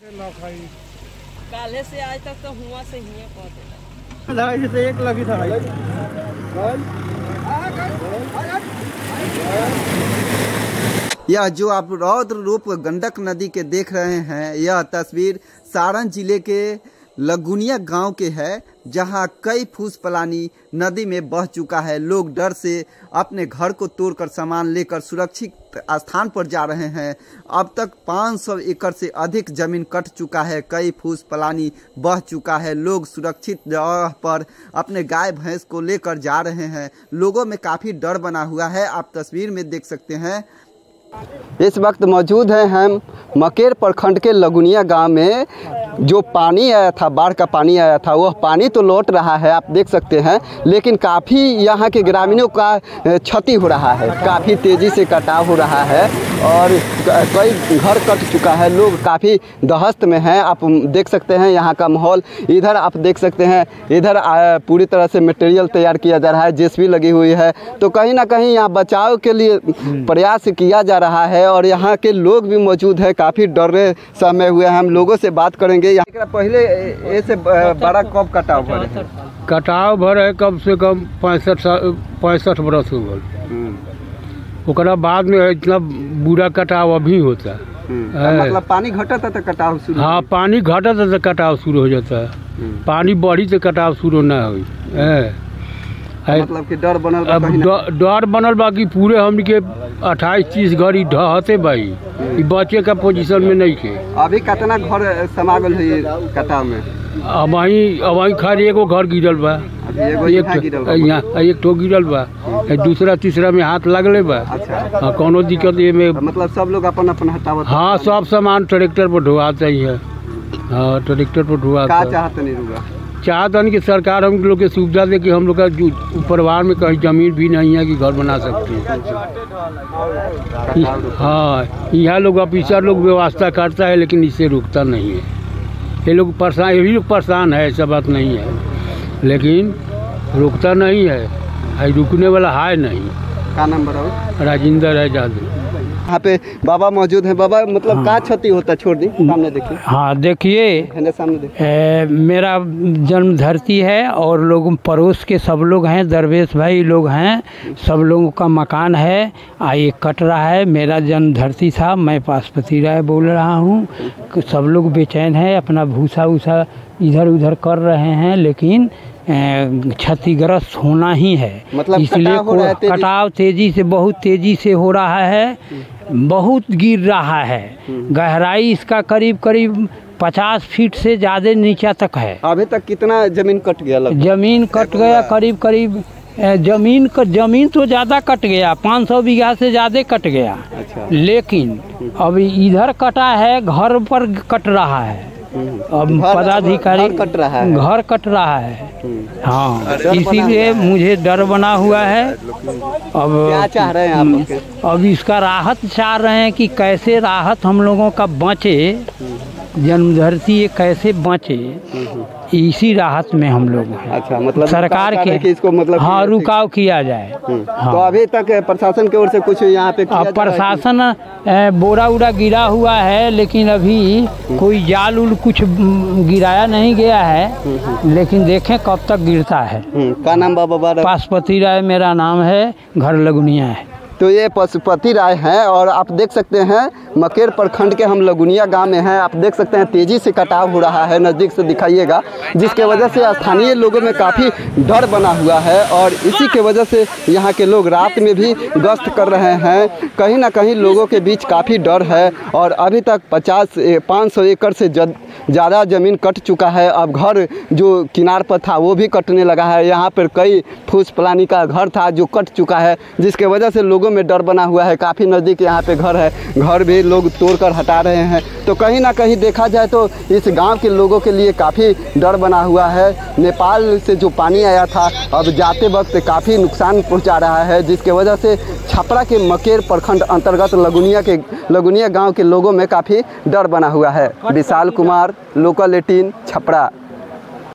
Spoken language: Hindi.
काले से आज तक तो हुआ से ही पहुँचे एक लगी था यह जो आप रौद्र रूप गंडक नदी के देख रहे हैं, यह तस्वीर सारण ज़िले के लगुनिया गाँव के है, जहाँ कई फूस पलानी नदी में बह चुका है। लोग डर से अपने घर को तोड़कर सामान लेकर सुरक्षित स्थान पर जा रहे हैं। अब तक 500 एकड़ से अधिक ज़मीन कट चुका है। कई फूस पलानी बह चुका है। लोग सुरक्षित जगह पर अपने गाय भैंस को लेकर जा रहे हैं। लोगों में काफ़ी डर बना हुआ है। आप तस्वीर में देख सकते हैं। इस वक्त मौजूद हैं हम मकेर प्रखंड के लगुनिया गाँव में। जो पानी आया था, बाढ़ का पानी आया था, वह पानी तो लौट रहा है, आप देख सकते हैं, लेकिन काफ़ी यहाँ के ग्रामीणों का क्षति हो रहा है, काफ़ी तेज़ी से कटाव हो रहा है। और कई घर कट चुका है। लोग काफ़ी दहस्त में हैं। आप देख सकते हैं यहाँ का माहौल। इधर आप देख सकते हैं इधर पूरी तरह से मटेरियल तैयार किया जा रहा है। जेसबी लगी हुई है। तो कहीं ना कहीं यहाँ बचाव के लिए प्रयास किया जा रहा है और यहाँ के लोग भी मौजूद है। काफ़ी डरे समय हुए हैं। हम लोगों से बात करेंगे। यहाँ पहले ऐसे बड़ा कब कटाव भरे कटाव भर है कम से कम पैंसठ साल पैंसठ बरस हो गल ओकरा बाद में इतना बुरा कटाव अभी होता। है। मतलब पानी घटता था तो कटाव शुरू हाँ पानी घटता तो कटाव शुरू हो जाता है। पानी बढ़ी तो कटाव शुरू ना हुई। मतलब कि डर बनल अब डर बनल बा कि पूरे हमनी के अट्ठाईस तीस घर ढहते बाई ई बचे का पोजीशन में नहीं के अभी कितना घर समागल है कटाव में? अब वहीं अब वहीं खाली एगो घर गिरल बा। एक एक ठो गिरल बा। दूसरा तीसरा में हाथ लगले बा। अच्छा। कोनो दिक्कत ये में मतलब सब लोग अपन अपन हटावत हाँ सब सामान ट्रैक्टर पर ढुआता ही है हाँ ट्रैक्टर पर ढुआता चाहते नहीं रुका चाहतन कि सरकार हम लोग के सुविधा दे कि हम लोग का परिवार में कहीं ज़मीन भी नहीं है कि घर बना सकते। हाँ यहाँ लोग ऑफिसर लोग व्यवस्था करता है लेकिन इससे रुकता नहीं है। ये लोग परेशान ये भी लोग परेशान है ऐसा बात नहीं है। लेकिन रुकता नहीं है है रुकने वाला है नहीं। का नंबर है राजेंद्र है जादू। यहाँ पे बाबा मौजूद है बाबा मतलब का क्षति होता है? छोड़ दी सामने देखिए। हाँ देखिए सामने देखिए मेरा जन्म धरती है और लोग पड़ोस के सब लोग हैं दरवेश भाई लोग हैं सब लोगों का मकान है। आ ये कट रहा है मेरा जन्म धरती था मैं पाशुपति राय बोल रहा हूँ। सब लोग बेचैन है अपना भूसा वूसा इधर उधर कर रहे हैं लेकिन क्षतिग्रस्त होना ही है। मतलब इसलिए कटाव तेजी- कटाव तेज़ी से बहुत तेज़ी से हो रहा है। बहुत गिर रहा है। गहराई इसका करीब करीब पचास फीट से ज़्यादा नीचा तक है। अभी तक कितना ज़मीन कट गया लगभग? ज़मीन कट गया करीब करीब ज़मीन का ज़मीन तो ज़्यादा कट गया 500 बीघा से ज़्यादा कट गया। अच्छा। लेकिन अब इधर कटा है घर पर कट रहा है। अब पदाधिकारी घर कट रहा है। घर कट रहा है। हाँ इसीलिए मुझे डर बना हुआ है। अब क्या चाह रहे हैं आप अब इसका राहत चाह रहे हैं कि कैसे राहत हम लोगों का बचे। जन्मधरती ये कैसे बचे इसी राहत में हम लोग हैं। अच्छा मतलब सरकार के कि इसको मतलब हाँ रुकाव किया जाए। हम्म। हाँ। तो अभी तक प्रशासन की ओर से कुछ यहाँ पे अब प्रशासन बोरा उड़ा गिरा हुआ है लेकिन अभी कोई जाल उल कुछ गिराया नहीं गया है। लेकिन देखें कब तक गिरता है। हम्म, का नाम बाबा बाबा पाशुपति राय मेरा नाम है घर लगुनिया है। तो ये पशुपति राय हैं और आप देख सकते हैं, मकेर प्रखंड के हम लगुनिया गाँव में हैं। आप देख सकते हैं, तेज़ी से कटाव हो रहा है, नज़दीक से दिखाइएगा, जिसके वजह से स्थानीय लोगों में काफ़ी डर बना हुआ है और इसी के वजह से यहाँ के लोग रात में भी गश्त कर रहे हैं। कहीं ना कहीं लोगों के बीच काफ़ी डर है और अभी तक पचास पाँच एकड़ से जद ज़्यादा ज़मीन कट चुका है। अब घर जो किनार पर था, वो भी कटने लगा है। यहाँ पर कई फूस पलानी का घर था जो कट चुका है, जिसके वजह से लोगों में डर बना हुआ है। काफ़ी नज़दीक यहाँ पे घर है। घर भी लोग तोड़ कर हटा रहे हैं। तो कहीं ना कहीं देखा जाए तो इस गाँव के लोगों के लिए काफ़ी डर बना हुआ है। नेपाल से जो पानी आया था, अब जाते वक्त काफ़ी नुकसान पहुँचा रहा है, जिसके वजह से छपरा के मकेर प्रखंड अंतर्गत लगुनिया के, लगुनिया गाँव के लोगों में काफ़ी डर बना हुआ है। Vishal Kumar local eighteen Chhapra